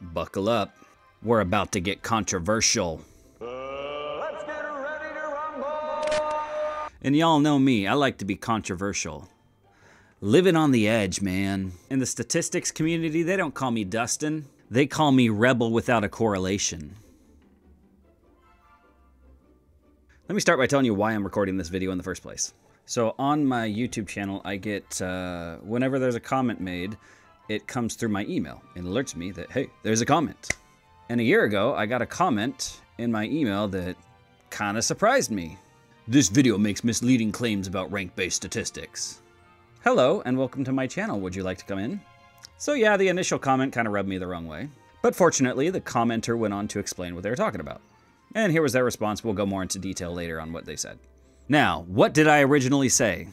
Buckle up. We're about to get controversial. And y'all know me, I like to be controversial. Living on the edge, man. In the statistics community, they don't call me Dustin. They call me Rebel without a correlation. Let me start by telling you why I'm recording this video in the first place. So on my YouTube channel, I get, uh, whenever there's a comment made, it comes through my email and alerts me that, hey, there's a comment. And a year ago, I got a comment in my email that kind of surprised me. This video makes misleading claims about rank-based statistics. Hello, and welcome to my channel. Would you like to come in? So yeah, the initial comment kind of rubbed me the wrong way. But fortunately, the commenter went on to explain what they were talking about. And here was their response. We'll go more into detail later on what they said. Now, what did I originally say?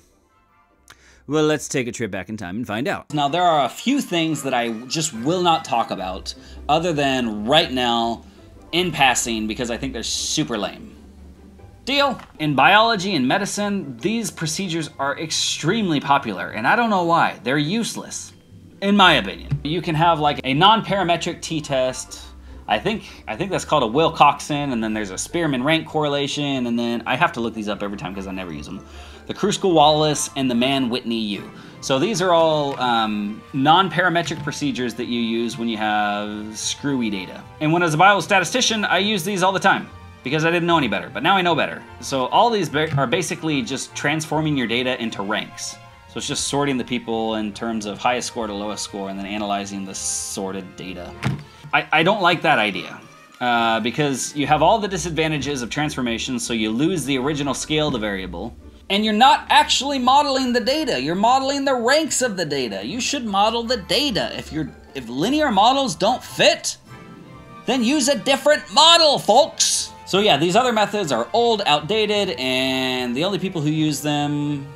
Well, let's take a trip back in time and find out. Now, there are a few things that I just will not talk about, other than right now, in passing, because I think they're super lame. Deal? In biology and medicine, these procedures are extremely popular, and I don't know why. They're useless, in my opinion. You can have like a non-parametric t-test, I think I think that's called a Wilcoxon, and then there's a Spearman rank correlation, and then I have to look these up every time because I never use them. The Kruskal-Wallis and the Mann-Whitney U. So these are all um, non-parametric procedures that you use when you have screwy data. And when I was a biostatistician, I used these all the time because I didn't know any better, but now I know better. So all these are basically just transforming your data into ranks. So it's just sorting the people in terms of highest score to lowest score and then analyzing the sorted data. I, I don't like that idea. Uh, because you have all the disadvantages of transformation, so you lose the original scale of the variable, and you're not actually modeling the data. You're modeling the ranks of the data. You should model the data. If you're if linear models don't fit, then use a different model, folks. So yeah, these other methods are old, outdated, and the only people who use them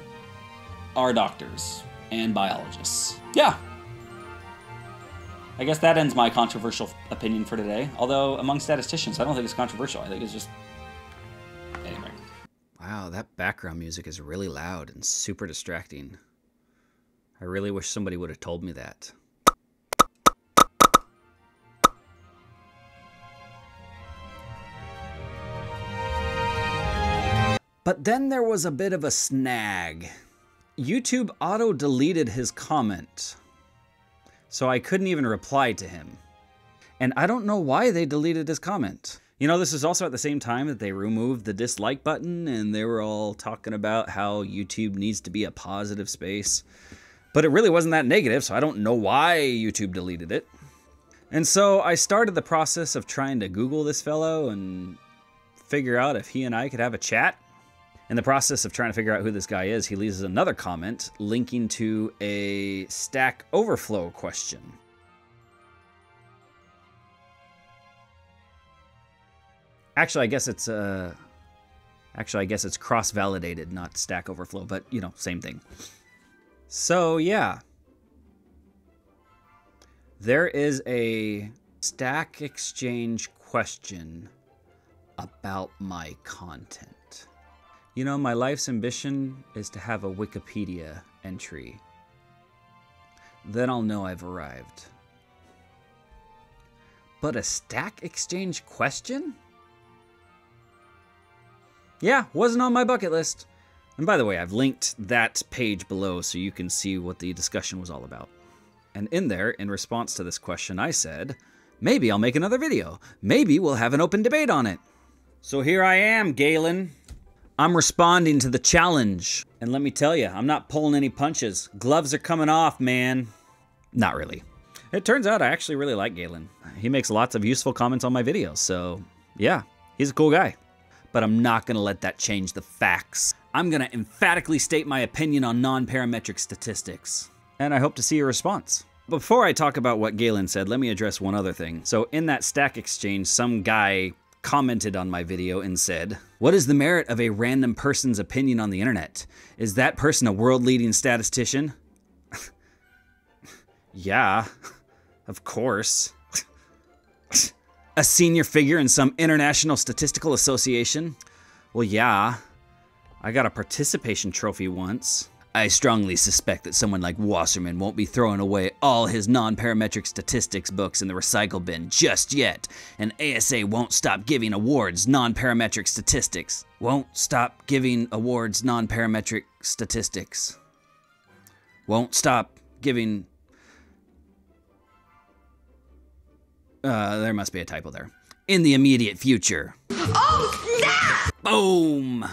are doctors and biologists. Yeah, I guess that ends my controversial opinion for today. Although among statisticians, I don't think it's controversial. I think it's just. Wow, that background music is really loud and super distracting. I really wish somebody would have told me that. But then there was a bit of a snag. YouTube auto deleted his comment so I couldn't even reply to him. And I don't know why they deleted his comment. You know, this is also at the same time that they removed the dislike button and they were all talking about how YouTube needs to be a positive space. But it really wasn't that negative, so I don't know why YouTube deleted it. And so I started the process of trying to Google this fellow and figure out if he and I could have a chat. In the process of trying to figure out who this guy is, he leaves another comment linking to a Stack Overflow question. Actually, I guess it's uh actually I guess it's cross-validated, not Stack Overflow, but you know, same thing. So, yeah. There is a Stack Exchange question about my content. You know, my life's ambition is to have a Wikipedia entry. Then I'll know I've arrived. But a stack exchange question? Yeah, wasn't on my bucket list. And by the way, I've linked that page below so you can see what the discussion was all about. And in there, in response to this question, I said, maybe I'll make another video. Maybe we'll have an open debate on it. So here I am, Galen, I'm responding to the challenge. And let me tell you, I'm not pulling any punches. Gloves are coming off, man. Not really. It turns out I actually really like Galen. He makes lots of useful comments on my videos, so yeah, he's a cool guy. But I'm not gonna let that change the facts. I'm gonna emphatically state my opinion on non-parametric statistics. And I hope to see your response. Before I talk about what Galen said, let me address one other thing. So in that stack exchange, some guy commented on my video and said, What is the merit of a random person's opinion on the internet? Is that person a world leading statistician? yeah, of course. A senior figure in some international statistical association? Well, yeah. I got a participation trophy once. I strongly suspect that someone like Wasserman won't be throwing away all his non parametric statistics books in the recycle bin just yet, and ASA won't stop giving awards non parametric statistics. Won't stop giving awards non parametric statistics. Won't stop giving. Uh, there must be a typo there. In the immediate future. Oh, snap! Boom!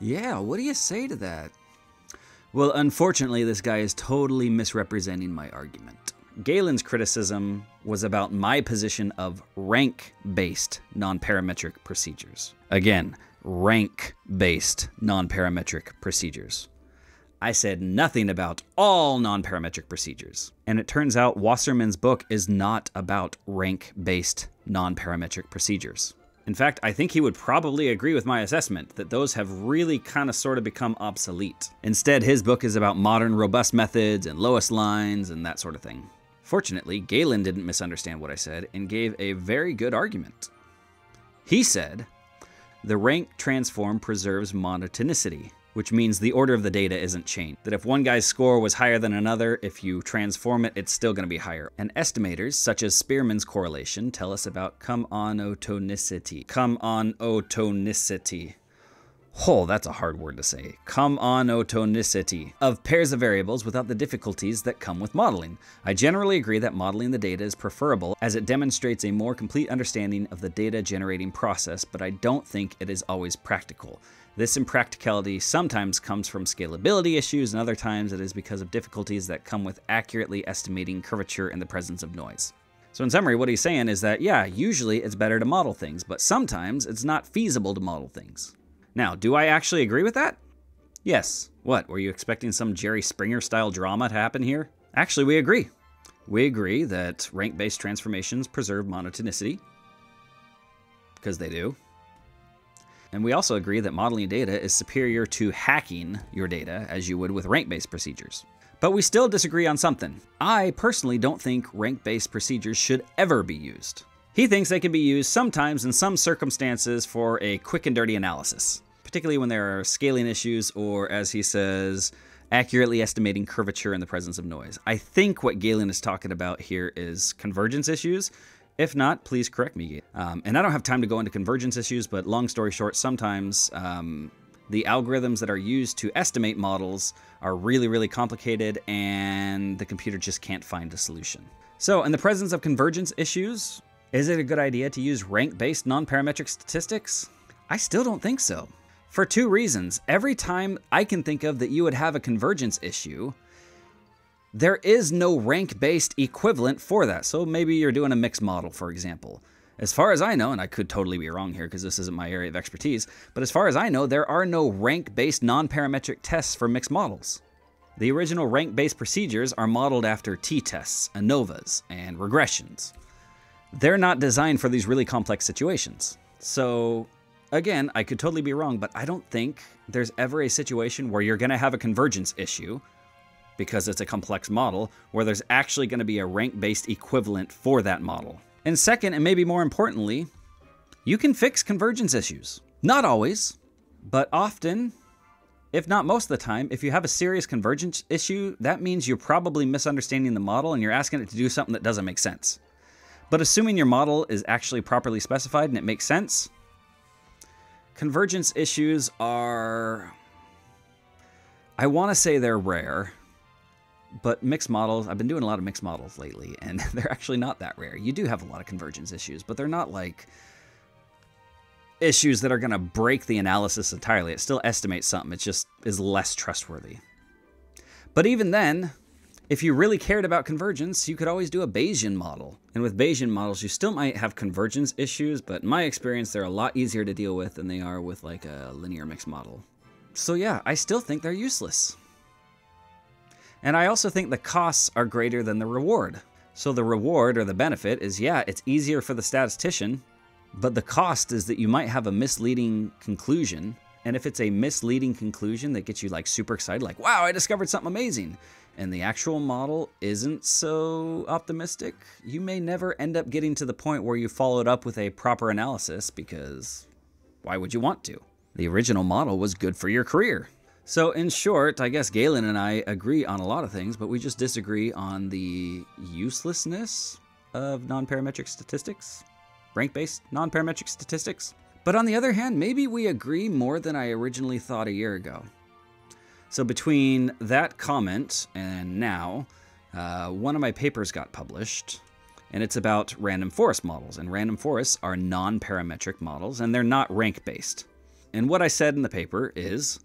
Yeah, what do you say to that? Well, unfortunately, this guy is totally misrepresenting my argument. Galen's criticism was about my position of rank based non parametric procedures. Again, rank based non parametric procedures. I said nothing about all non parametric procedures. And it turns out Wasserman's book is not about rank based non parametric procedures. In fact, I think he would probably agree with my assessment that those have really kind of sort of become obsolete. Instead, his book is about modern robust methods and LOESS lines and that sort of thing. Fortunately, Galen didn't misunderstand what I said and gave a very good argument. He said, the rank transform preserves monotonicity, which means the order of the data isn't changed. That if one guy's score was higher than another, if you transform it, it's still going to be higher. And estimators, such as Spearman's correlation, tell us about come on otonicity. Come on otonicity. Oh, that's a hard word to say. Come on otonicity of pairs of variables without the difficulties that come with modeling. I generally agree that modeling the data is preferable as it demonstrates a more complete understanding of the data generating process, but I don't think it is always practical. This impracticality sometimes comes from scalability issues, and other times it is because of difficulties that come with accurately estimating curvature in the presence of noise. So, in summary, what he's saying is that, yeah, usually it's better to model things, but sometimes it's not feasible to model things. Now, do I actually agree with that? Yes. What, were you expecting some Jerry Springer style drama to happen here? Actually, we agree. We agree that rank based transformations preserve monotonicity, because they do. And we also agree that modeling data is superior to hacking your data as you would with rank based procedures. But we still disagree on something. I personally don't think rank based procedures should ever be used. He thinks they can be used sometimes in some circumstances for a quick and dirty analysis, particularly when there are scaling issues or, as he says, accurately estimating curvature in the presence of noise. I think what Galen is talking about here is convergence issues, if not, please correct me. Um, and I don't have time to go into convergence issues, but long story short, sometimes um, the algorithms that are used to estimate models are really, really complicated, and the computer just can't find a solution. So, in the presence of convergence issues, is it a good idea to use rank based non parametric statistics? I still don't think so. For two reasons. Every time I can think of that you would have a convergence issue, there is no rank based equivalent for that. So maybe you're doing a mixed model, for example. As far as I know, and I could totally be wrong here because this isn't my area of expertise, but as far as I know, there are no rank based non parametric tests for mixed models. The original rank based procedures are modeled after t tests, ANOVAs, and regressions. They're not designed for these really complex situations. So, again, I could totally be wrong, but I don't think there's ever a situation where you're going to have a convergence issue because it's a complex model, where there's actually going to be a rank based equivalent for that model. And second, and maybe more importantly, you can fix convergence issues. Not always, but often, if not most of the time, if you have a serious convergence issue, that means you're probably misunderstanding the model and you're asking it to do something that doesn't make sense. But assuming your model is actually properly specified and it makes sense, convergence issues are. I want to say they're rare, but mixed models, I've been doing a lot of mixed models lately, and they're actually not that rare. You do have a lot of convergence issues, but they're not like issues that are going to break the analysis entirely. It still estimates something, it just is less trustworthy. But even then, if you really cared about convergence, you could always do a Bayesian model. And with Bayesian models, you still might have convergence issues, but in my experience, they're a lot easier to deal with than they are with like a linear mixed model. So yeah, I still think they're useless. And I also think the costs are greater than the reward. So the reward or the benefit is yeah, it's easier for the statistician, but the cost is that you might have a misleading conclusion And if it's a misleading conclusion that gets you like super excited, like, wow, I discovered something amazing, and the actual model isn't so optimistic, you may never end up getting to the point where you follow it up with a proper analysis because why would you want to? The original model was good for your career. So, in short, I guess Galen and I agree on a lot of things, but we just disagree on the uselessness of non parametric statistics, rank based non parametric statistics. But on the other hand, maybe we agree more than I originally thought a year ago. So, between that comment and now, uh, one of my papers got published, and it's about random forest models. And random forests are non parametric models, and they're not rank based. And what I said in the paper is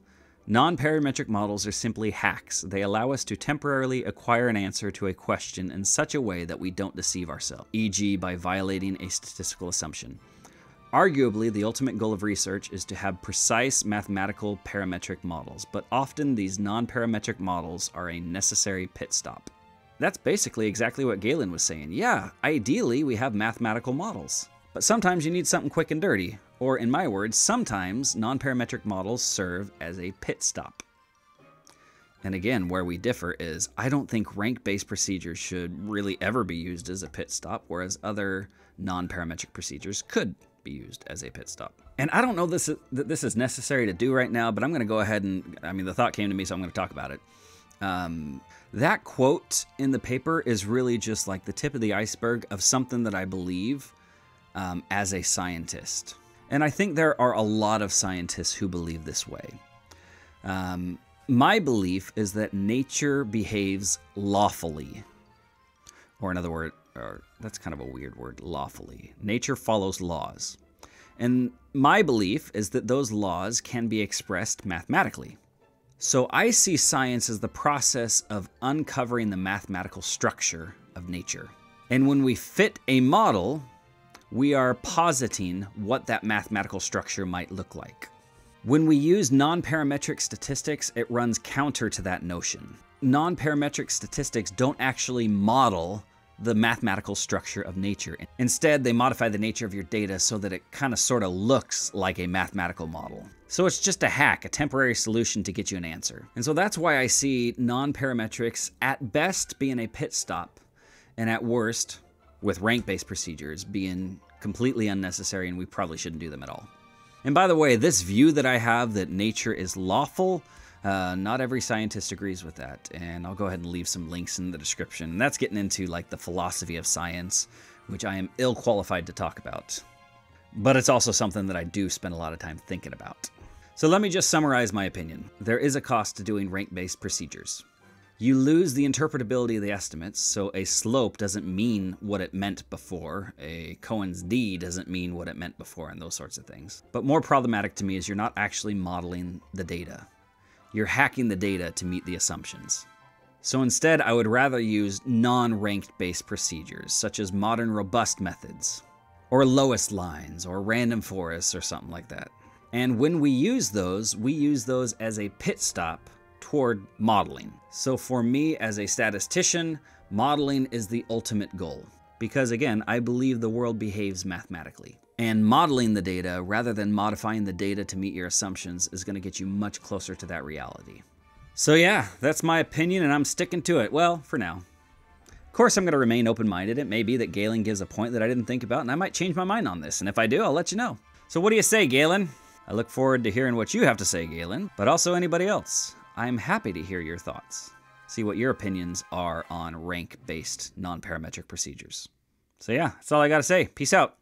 non parametric models are simply hacks. They allow us to temporarily acquire an answer to a question in such a way that we don't deceive ourselves, e.g., by violating a statistical assumption. Arguably, the ultimate goal of research is to have precise mathematical parametric models, but often these non parametric models are a necessary pit stop. That's basically exactly what Galen was saying. Yeah, ideally, we have mathematical models. But sometimes you need something quick and dirty, or in my words, sometimes non parametric models serve as a pit stop. And again, where we differ is I don't think rank based procedures should really ever be used as a pit stop, whereas other non parametric procedures could be used as a pit stop. And I don't know this is, that this is necessary to do right now, but I'm going to go ahead and I mean the thought came to me, so I'm going to talk about it. Um, that quote in the paper is really just like the tip of the iceberg of something that I believe um, as a scientist. And I think there are a lot of scientists who believe this way. Um, my belief is that nature behaves lawfully. Or, in other words, or that's kind of a weird word, lawfully. Nature follows laws. And my belief is that those laws can be expressed mathematically. So I see science as the process of uncovering the mathematical structure of nature. And when we fit a model, we are positing what that mathematical structure might look like. When we use non parametric statistics, it runs counter to that notion. Non parametric statistics don't actually model the mathematical structure of nature. Instead, they modify the nature of your data so that it kind of sort of looks like a mathematical model. So it's just a hack, a temporary solution to get you an answer. And so that's why I see non parametrics at best being a pit stop, and at worst, with rank based procedures, being completely unnecessary and we probably shouldn't do them at all. And by the way, this view that I have that nature is lawful uh, not every scientist agrees with that, and I'll go ahead and leave some links in the description. And that's getting into like the philosophy of science, which I am ill qualified to talk about. But it's also something that I do spend a lot of time thinking about. So let me just summarize my opinion. There is a cost to doing rank based procedures. You lose the interpretability of the estimates, so a slope doesn't mean what it meant before, a Cohen's d doesn't mean what it meant before, and those sorts of things. But more problematic to me is you're not actually modeling the data you're hacking the data to meet the assumptions. So instead, I would rather use non ranked based procedures, such as modern robust methods, or LOESS lines, or random forests, or something like that. And when we use those, we use those as a pit stop toward modeling. So for me, as a statistician, modeling is the ultimate goal. Because again, I believe the world behaves mathematically. And modeling the data rather than modifying the data to meet your assumptions is going to get you much closer to that reality. So, yeah, that's my opinion, and I'm sticking to it. Well, for now. Of course, I'm going to remain open minded. It may be that Galen gives a point that I didn't think about, and I might change my mind on this. And if I do, I'll let you know. So, what do you say, Galen? I look forward to hearing what you have to say, Galen, but also anybody else. I'm happy to hear your thoughts. See what your opinions are on rank based non parametric procedures. So, yeah, that's all I got to say. Peace out.